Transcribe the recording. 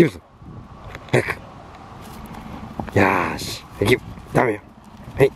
早く。よし。ギブダメよ。はい。